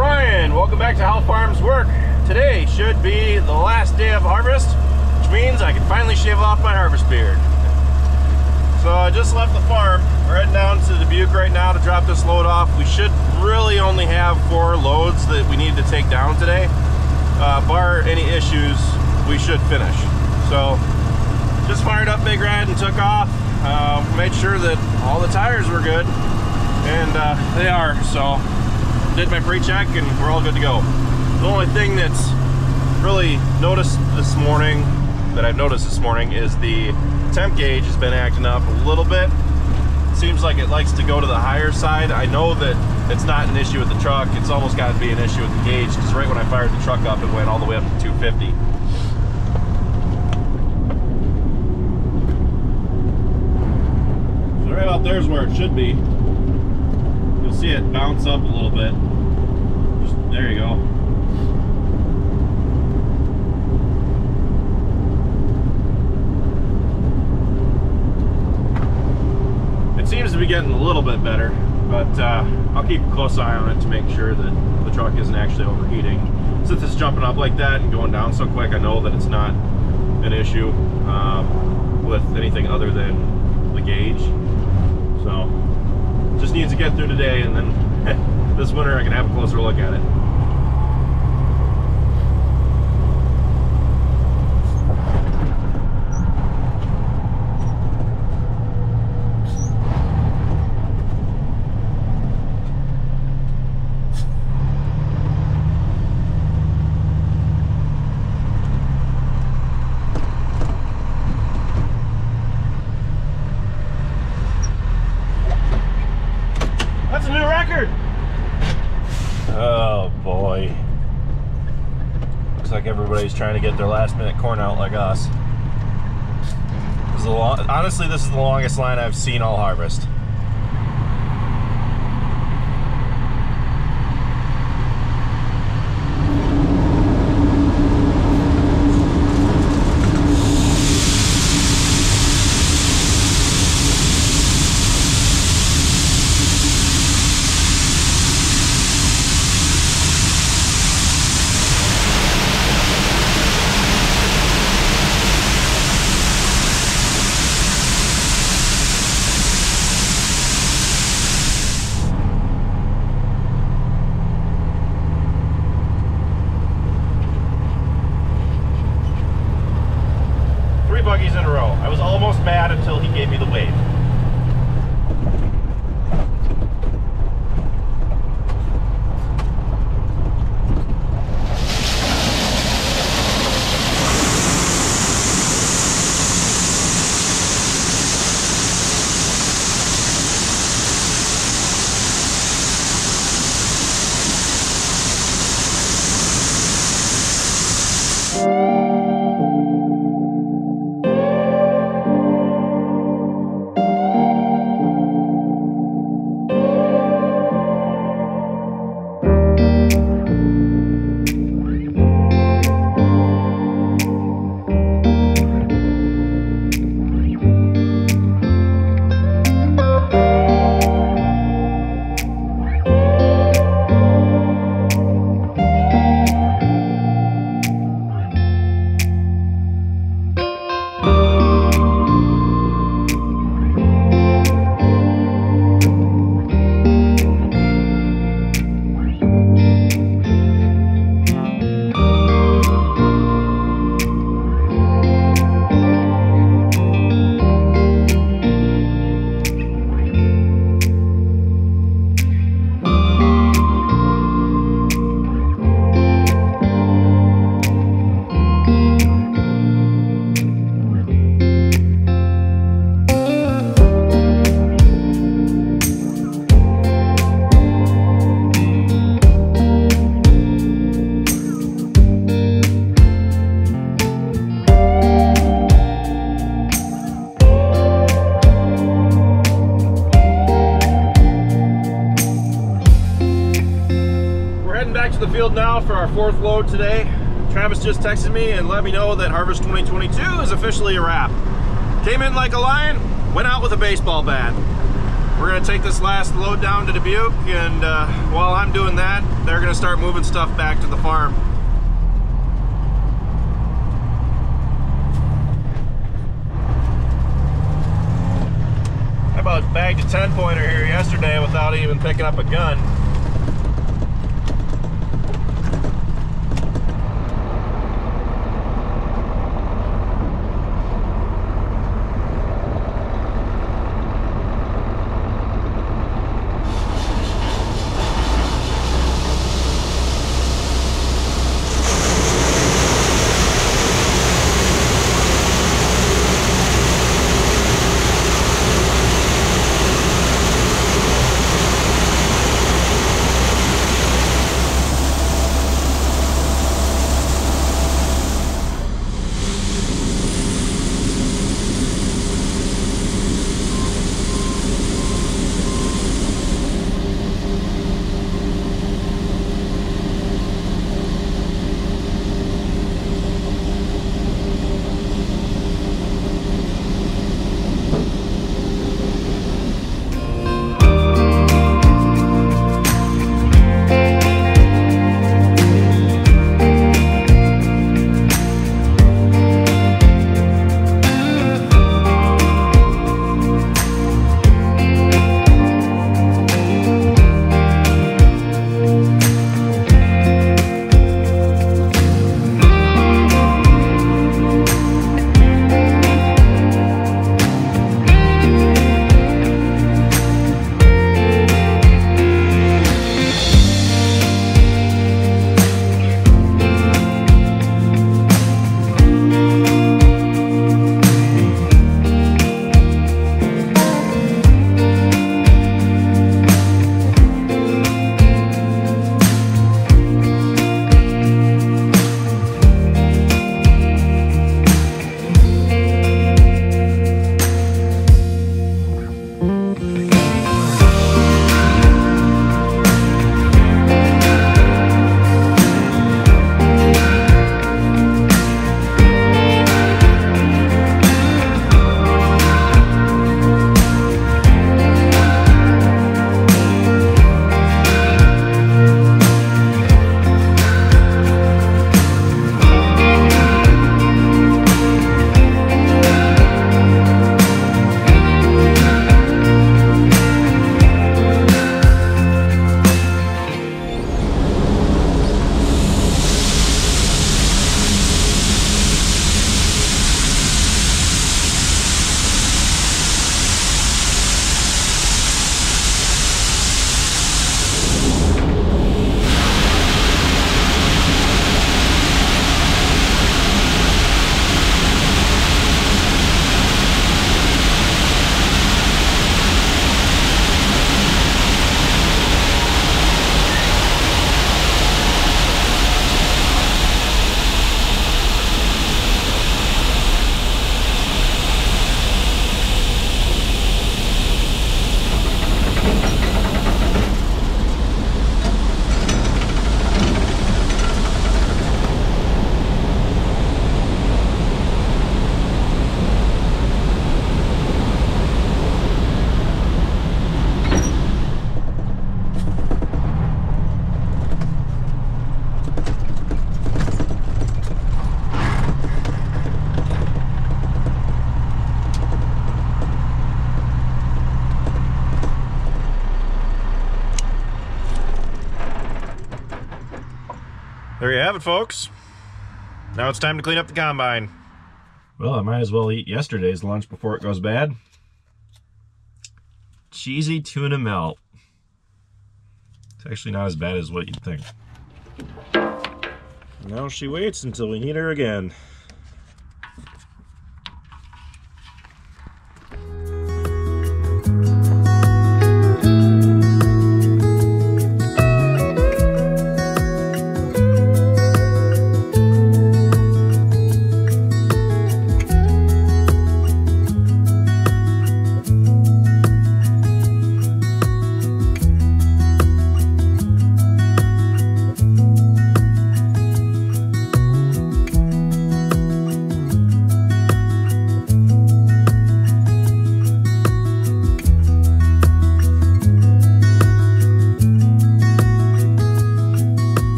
Ryan. Welcome back to How Farms Work. Today should be the last day of harvest, which means I can finally shave off my harvest beard. So I just left the farm. We're heading down to Dubuque right now to drop this load off. We should really only have four loads that we need to take down today. Uh, bar any issues, we should finish. So just fired up Big Red and took off. Uh, made sure that all the tires were good, and uh, they are. So did my pre-check and we're all good to go. The only thing that's really noticed this morning, that I've noticed this morning, is the temp gauge has been acting up a little bit. Seems like it likes to go to the higher side. I know that it's not an issue with the truck. It's almost got to be an issue with the gauge because right when I fired the truck up, it went all the way up to 250. So right out there's where it should be see it bounce up a little bit. Just, there you go. It seems to be getting a little bit better, but uh, I'll keep a close eye on it to make sure that the truck isn't actually overheating. Since it's jumping up like that and going down so quick, I know that it's not an issue um, with anything other than the gauge. So just needs to get through today and then this winter I can have a closer look at it. Trying to get their last minute corn out like us. This honestly, this is the longest line I've seen all harvest. The field now for our fourth load today. Travis just texted me and let me know that Harvest 2022 is officially a wrap. Came in like a lion, went out with a baseball bat. we're gonna take this last load down to Dubuque and uh, while I'm doing that, they're gonna start moving stuff back to the farm. I about bagged a 10 pointer here yesterday without even picking up a gun. There you have it, folks. Now it's time to clean up the combine. Well, I might as well eat yesterday's lunch before it goes bad. Cheesy tuna melt. It's actually not as bad as what you'd think. Now she waits until we need her again.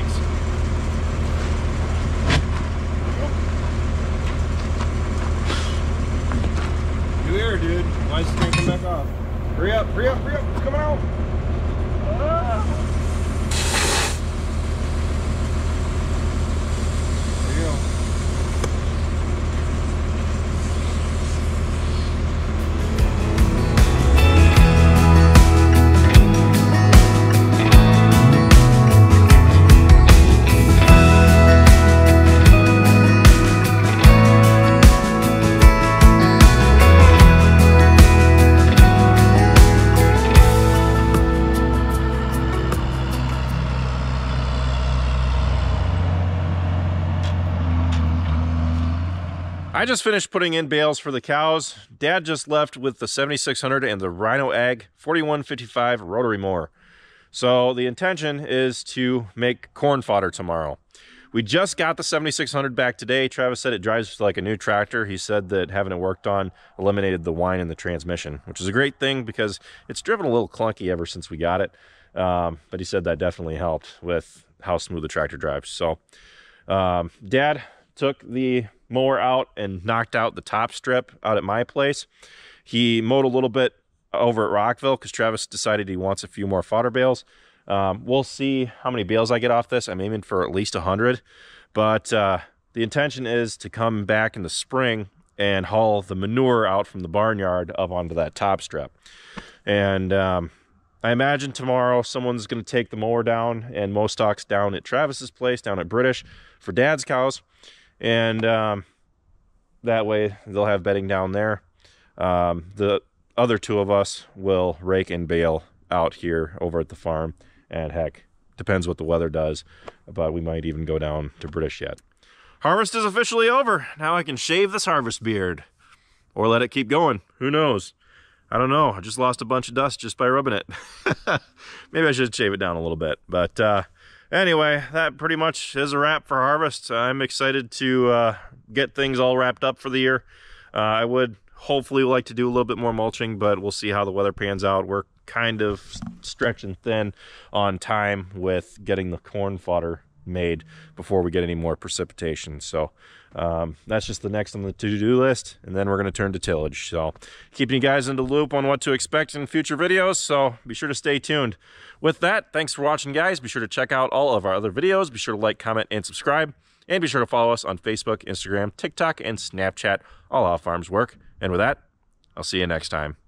Thanks. You dude. Why is come back off? Hurry up, hurry up, hurry up. It's coming out. I just finished putting in bales for the cows. Dad just left with the 7600 and the Rhino Ag 4155 rotary mower. So the intention is to make corn fodder tomorrow. We just got the 7600 back today. Travis said it drives like a new tractor. He said that having it worked on eliminated the whine in the transmission, which is a great thing because it's driven a little clunky ever since we got it. Um, but he said that definitely helped with how smooth the tractor drives. So um, Dad took the mower out and knocked out the top strip out at my place. He mowed a little bit over at Rockville because Travis decided he wants a few more fodder bales. Um, we'll see how many bales I get off this. I'm aiming for at least 100, but uh, the intention is to come back in the spring and haul the manure out from the barnyard up onto that top strip. And um, I imagine tomorrow someone's going to take the mower down and mow stalks down at Travis's place, down at British, for Dad's cows and um, that way they'll have bedding down there. Um, the other two of us will rake and bale out here over at the farm, and heck, depends what the weather does, but we might even go down to British yet. Harvest is officially over. Now I can shave this harvest beard. Or let it keep going. Who knows? I don't know. I just lost a bunch of dust just by rubbing it. Maybe I should shave it down a little bit. But uh, anyway, that pretty much is a wrap for harvest. I'm excited to uh, get things all wrapped up for the year. Uh, I would hopefully like to do a little bit more mulching, but we'll see how the weather pans out. We're kind of stretching thin on time with getting the corn fodder made before we get any more precipitation. So um, that's just the next on the to-do list, and then we're going to turn to tillage. So keeping you guys in the loop on what to expect in future videos, so be sure to stay tuned. With that, thanks for watching, guys. Be sure to check out all of our other videos. Be sure to like, comment, and subscribe. And be sure to follow us on Facebook, Instagram, TikTok, and Snapchat, all How Farms Work. And with that, I'll see you next time.